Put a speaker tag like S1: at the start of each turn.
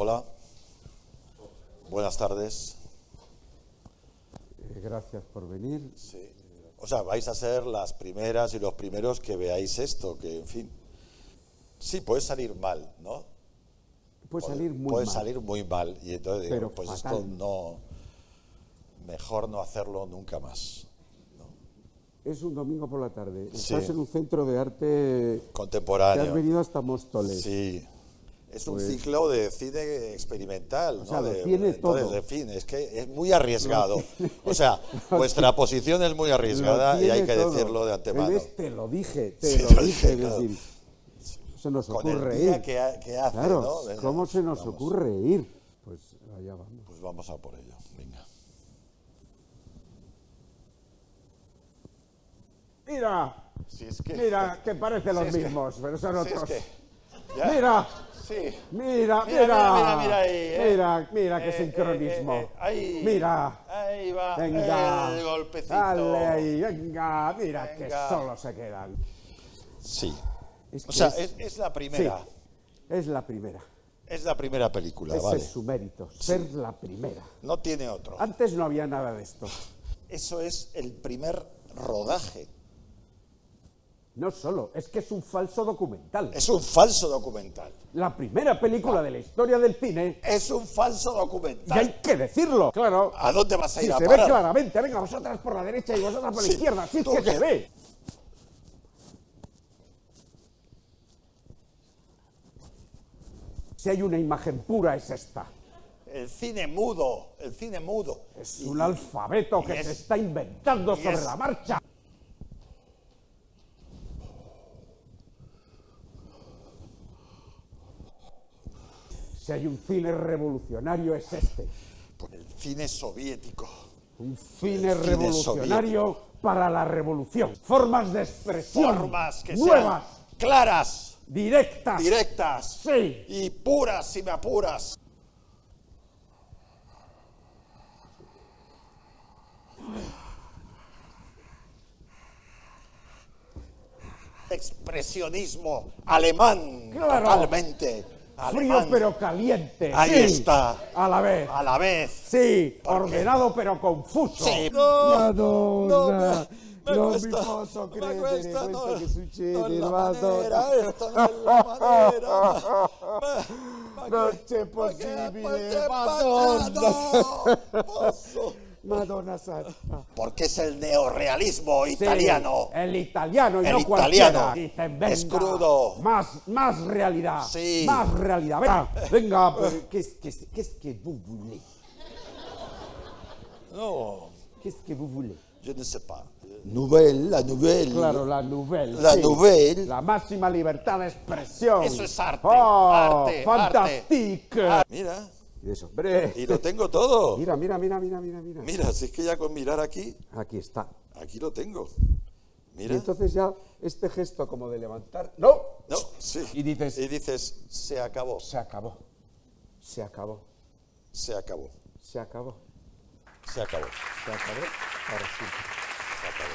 S1: Hola. Buenas tardes.
S2: Eh, gracias por venir.
S1: Sí. O sea, vais a ser las primeras y los primeros que veáis esto, que en fin. Sí, puede salir mal, ¿no?
S2: Puede salir muy
S1: puede
S2: mal.
S1: salir muy mal. Y entonces digo, pues
S2: fatal.
S1: esto no. Mejor no hacerlo nunca más.
S2: Es un domingo por la tarde.
S1: Sí.
S2: Estás en un centro de arte. Te has
S1: Contemporáneo.
S2: venido hasta Móstoles.
S1: Sí. Es un
S2: Pues-
S1: ciclo de cine experimental,
S2: sea,
S1: ¿no? De- entonces,
S2: todo.
S1: en fin, es que es muy arriesgado. O sea, vuestra posición es muy arriesgada y hay que
S2: todo.
S1: decirlo de antemano.
S2: ¿Ves? Te lo dije, te
S1: Sí,
S2: lo dije. es
S1: claro.
S2: decir, se nos
S1: Con
S2: ocurre ir.
S1: que, ha- que hace,
S2: claro,
S1: ¿no? Venga,
S2: ¿cómo se nos
S1: vamos.
S2: ocurre ir? Pues allá vamos.
S1: Pues vamos a por ello. Venga.
S2: Mira,
S1: Si es que.
S2: mira, que parecen los
S1: es que-
S2: mismos, pero son
S1: si es
S2: otros.
S1: que.
S2: Mira,
S1: Sí.
S2: mira,
S1: Mira,
S2: mira,
S1: mira, mira, mira ahí, ¿eh?
S2: mira, mira qué
S1: Eh,
S2: sincronismo.
S1: eh, eh, ahí.
S2: Mira,
S1: Ahí va.
S2: venga,
S1: El golpecito.
S2: dale ahí, venga, mira
S1: Venga.
S2: que solo se quedan.
S1: Sí.
S2: Es
S1: O sea,
S2: es-
S1: la primera.
S2: es la primera.
S1: Es la primera película,
S2: Ese
S1: vale.
S2: es su mérito, ser la primera.
S1: No tiene otro.
S2: Antes no había nada de esto.
S1: Eso es el primer rodaje.
S2: No solo, es que es un falso documental.
S1: Es un falso documental.
S2: La primera película de la historia del cine,
S1: Es un falso
S2: y
S1: documental.
S2: hay que decirlo. Claro,
S1: ¿A dónde vas a
S2: si
S1: ir a
S2: se ve claramente, venga, vosotras por la derecha y vosotras por la izquierda, si es que
S1: qué-
S2: se ve. Si hay una imagen pura es esta.
S1: El cine mudo, el cine mudo.
S2: Es
S1: Y-
S2: un alfabeto
S1: y
S2: que
S1: es-
S2: se está inventando
S1: y
S2: sobre
S1: es-
S2: la marcha. Si hay un cine revolucionario es este.
S1: El cine soviético.
S2: Un cine
S1: El cine
S2: revolucionario para la revolución. Formas de expresión
S1: Formas que
S2: nuevas,
S1: sean claras,
S2: directas.
S1: directas
S2: Sí.
S1: y puras si me apuras. Expresionismo alemán,
S2: Claro.
S1: totalmente.
S2: Frío pero caliente.
S1: Ahí
S2: sí,
S1: está.
S2: A la vez.
S1: A la vez.
S2: Sí, ordenado pero confuso.
S1: Sì. No,
S2: Madonna,
S1: ma
S2: non
S1: questa-
S2: mi posso
S1: ma
S2: credere
S1: questa
S2: questo
S1: no-
S2: che succede,
S1: non è la
S2: Madonna.
S1: maniera, esta non è la maniera, ma- ma-
S2: Non c'è possibile,
S1: ma no posso.
S2: Madonna santa.
S1: Porque es el neorealismo
S2: Sí,
S1: italiano.
S2: el italiano y
S1: El
S2: no
S1: italiano.
S2: cualquiera. Dicen,
S1: Es crudo.
S2: Más, más realidad.
S1: Sí.
S2: Más realidad. Venga, venga. pero Qu'est-ce qu'est-ce- qu'est-ce que vous voulez
S1: No,
S2: Qu'est-ce que vous voulez
S1: je ne sais pas. Nouvelle, la nouvelle.
S2: Claro, la nouvelle.
S1: La
S2: sí.
S1: nouvelle.
S2: La máxima libertad de expresión.
S1: Eso es arte,
S2: Oh,
S1: arte,
S2: fantastique.
S1: Ah, mira,
S2: Y eso,
S1: y lo tengo todo.
S2: Mira, mira, mira, mira, mira, mira.
S1: Mira, si es que ya con mirar aquí,
S2: Aquí está.
S1: aquí lo tengo.
S2: Y
S1: Mira.
S2: entonces ya este gesto como de levantar. ¡No!
S1: No, sí.
S2: Y dices-
S1: Y dices, se acabó,
S2: Se acabó. Se acabó.
S1: se acabó,
S2: Se acabó.
S1: se acabó,
S2: Se acabó. Para siempre.
S1: se acabó.